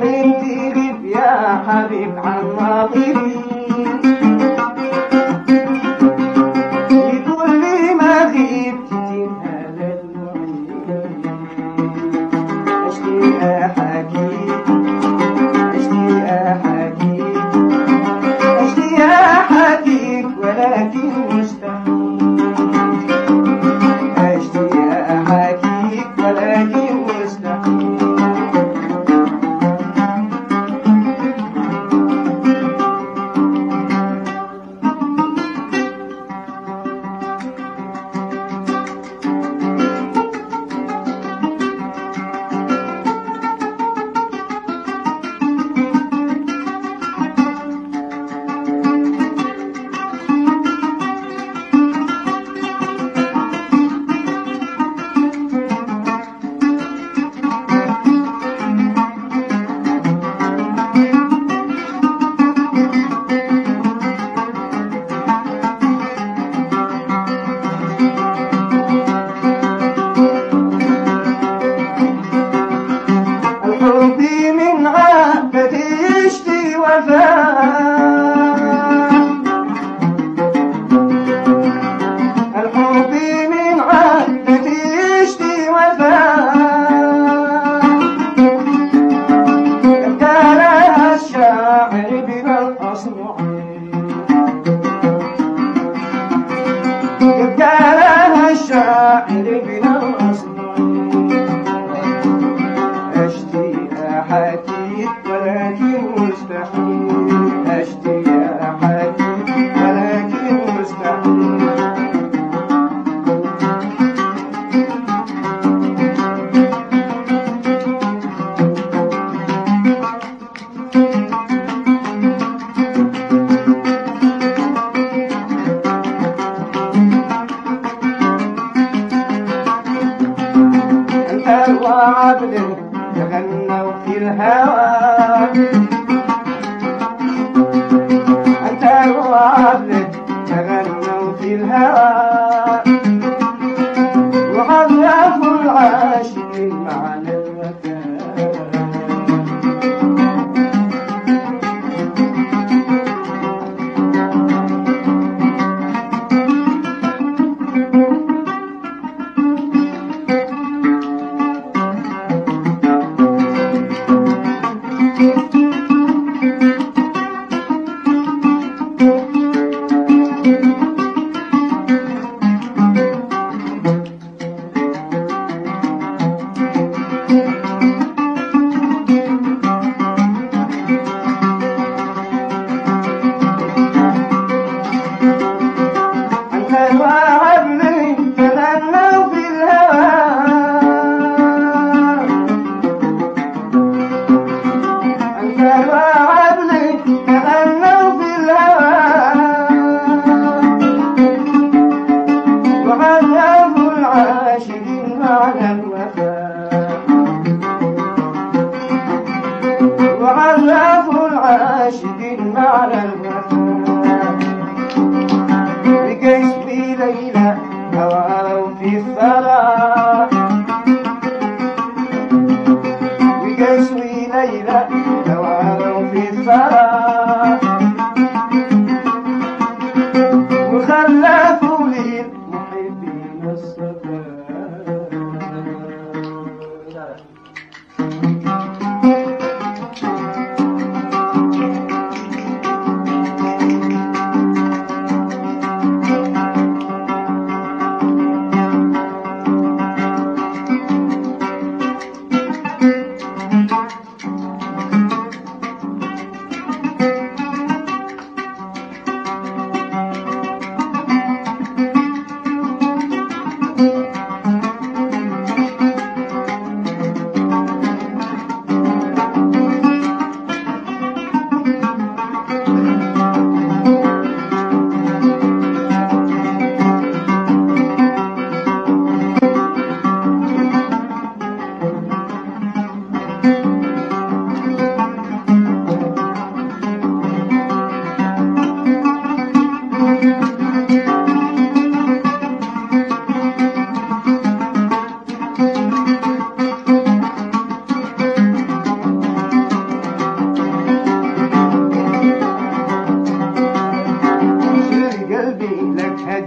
حين تقلب يا حبيب عن ناظري يقول لي ما غيبت تنهى اشتي احاكي اشتي احاكي اشتي احاكيك ولكن عبده تغنوا في الهوى. مشهد على الكون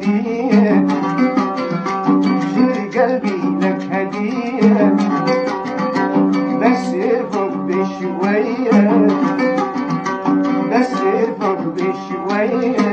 هدية قلبي لك هدية بس الحب شوية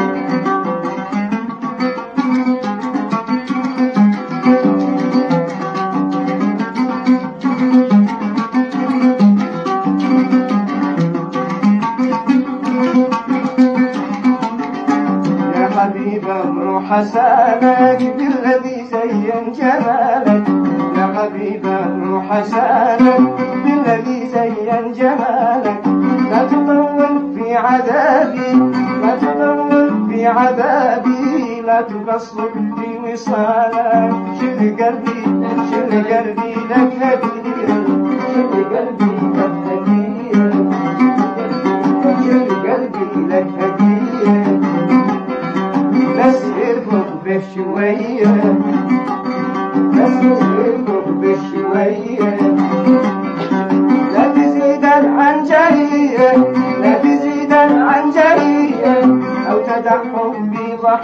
يا حبيب أمر حسانك بالذي زين جمالك لا تطول في عذابي لا تطول في عذابي. لا تقصر في وصالك شل قلبي شل قلبي لك هدية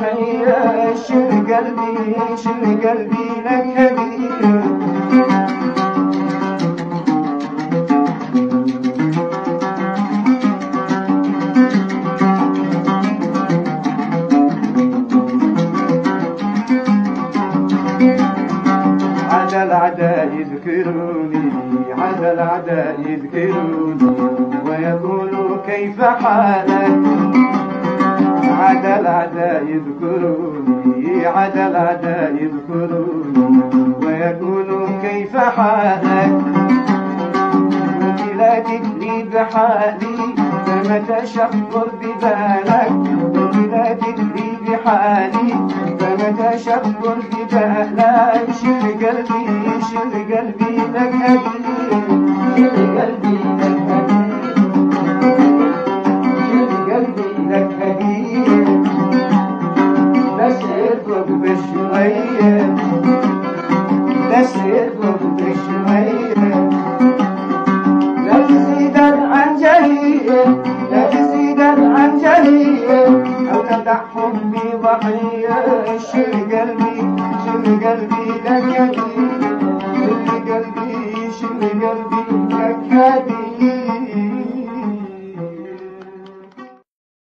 ضحية شل قلبي شل قلبي لك هدية عاد الأعداء يذكروني عاد الأعداء يذكروني ويقولوا كيف حالك الأعداء يذكروني عاد الأعداء يذكروني ويقولوا كيف حالك؟ لا تدري بحالي فمتى شخطر ببالك. لا تدري بحالي فمتى شخطر ببالك. شل قلبي شل قلبي لك هدية شل قلبي. أو تدع حبي شل قلبي شل قلبي لك هدية شل قلبي شل قلبي لك